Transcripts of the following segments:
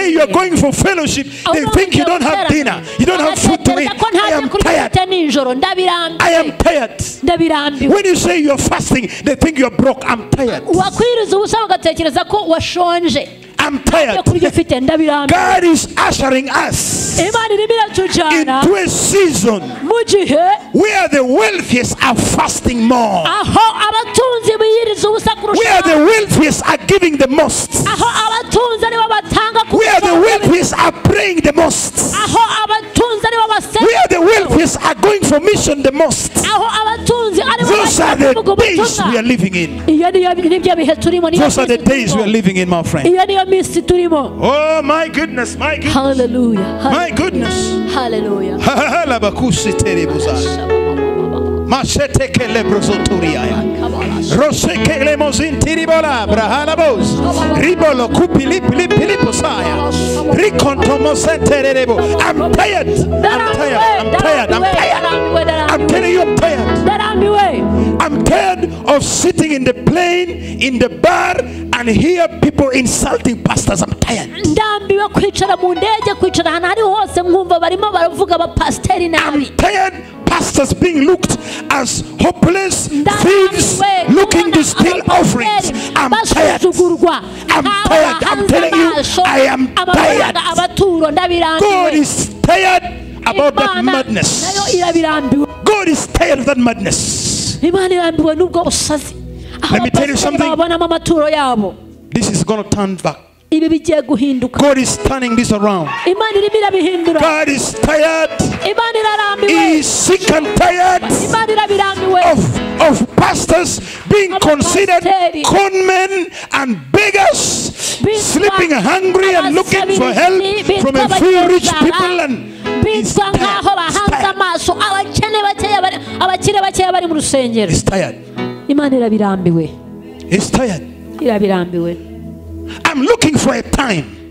say you are going for fellowship, they think you don't have dinner, you don't have food to eat. I am tired. I am tired. When you say you are fasting, they think you are broke. I'm tired. wakwiriza ubusa bagatekereza ko washonje I'm tired. God is ushering us into a season where the wealthiest are fasting more, where the wealthiest are giving the most, where the wealthiest are praying the most, where the wealthiest are going for mission the most. aho abatunzi aribo Those are the days we are living in. iyo niyo nibyo bihe turimo niyo Those are the days we are living in, my friend. iyo niyo minsi turimo Oh my goodness, my goodness, haleluya my goodness. Haleluya Halabakusi teribuzai. Mashetekele brozoturiaya. Rosekele mozintiribola brahalabos. Ribolo kupilipilipiliposaya. Rikontomosenterebo. I'm tired. I'm tired. I'm tired. I'm tired. I'm telling you, I'm tired. I'm tired of sitting in the plane, in the bar, and hear people insulting pastors. I'm tired. ndambiwe kwicara mu ndege kwicara ahantu ari hose nkumva barimo baravuga abapasiteri nabi I'm tired pastors being looked as hopeless thieves looking to steal offerings. I'm tired. I'm tired. I'm telling you, I am tired. God is tired about that madness. God is tired of that madness. Imana irambiwe n'ubwo busazi aho Let me tell you something. amaturo yabo This is going to turn back. ibi bigiye guhinduka God is turning this around. imana irimo irabihindura God is tired. imana irarambiwe He is sick and tired imana irabirambiwe of, of pastors being considered Abapasiteri. conmen and beggars, sleeping hungry and looking for help from a few rich people. And bitwa nk'aho bahanze tired. amaso abakene bakeya bari abakire bakeya bari mu rusengero. Imana irabirambiwe. Irabirambiwe.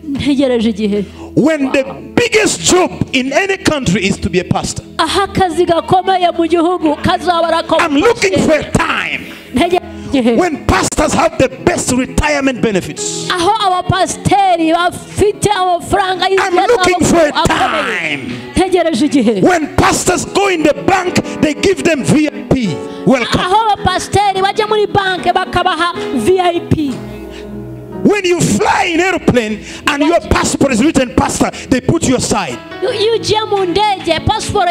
Ntegereje igihe. when the biggest job in any country is to be a pastor. I'm looking for a time when pastors have the best retirement benefits. aho abapasiteri bafite amafaranga I'm y'igihe looking for a time ntegereje igihe when pastors go in the bank, they give them VIP. Welcome. aho abapasiteri bajya muri banki bakabaha vip When you fly in airplane and your passport is written pastor, they put you aside. iyo iyo ugiye mu ndege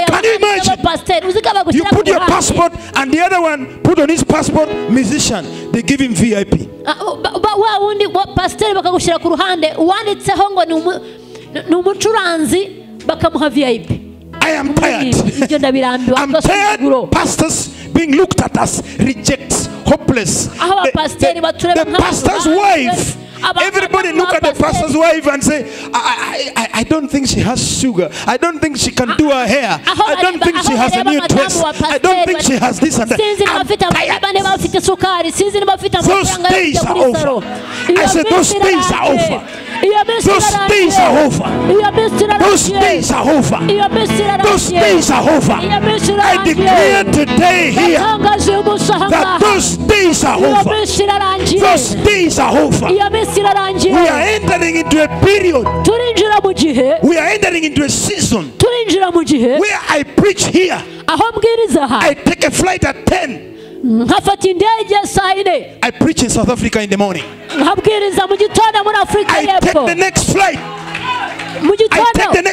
Can you imagine? y'abapasiteri uzi ko You put your passport and the other one put on his passport musician. They give him VIP. Ah, oh, wa wundi wa pasiteri bakagushyira ku ruhande uwanditseho ngo ni umucuranzi bakamuha vip I am tired. I'm tired. Pastors being looked at as rejects, hopeless. The, the- the pastor's wife. Everybody look at the pastor's wife and say, I, I, I, I don't think she has sugar. I don't think she can do her hair. I don't think she has a new dress. I don't think she has this and that. Those days are over. I said those days are over. Those things are over. Those things are over. Those things are over. I declare today here that those things are over. Those things are over. We are entering into a period. We are entering into a season where I preach here. I take a flight at 10. Nkafata indege saa yine I preach in South Africa in the morning. nkabwiriza mu gitondo muri afurika I take y'epfo the next flight. mu I gitondo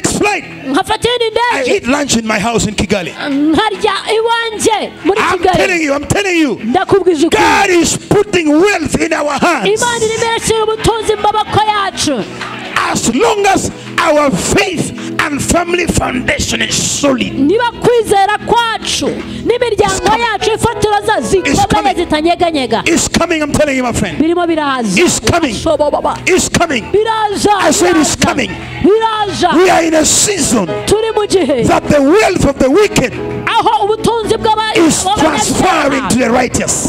nkafata iyindi I ndege eat lunch in my house in Kigali. nkarya iwanjye muri I'm kigali telling you, I'm telling you. ndakubwiza ukuri God is putting wealth in our hands. imana irimo irashyira ubutunzi mu maboko yacu As long as our faith and family foundation is solid. niba kwizera kwacu n'imiryango yacu ifatiro zikomeye zitanyeganyega It's coming, I'm telling you, my friend. birimo biraza It's coming. It's coming. biraza I said it's biraza, coming. biraza We are in a season turi mu gihe that the wealth of the wicked aho is transferring to the righteous.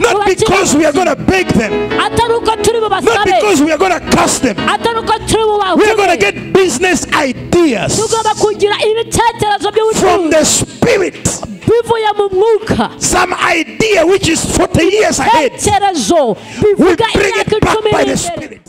Not because we are going to beg them, atari uko turi not because we are going to curse them. atari uko turi We are going to get business ideas tugomba kugira ibitekerezo from the Spirit. bivuye mu mwuka. Some idea which is 40 years ahead. We bring it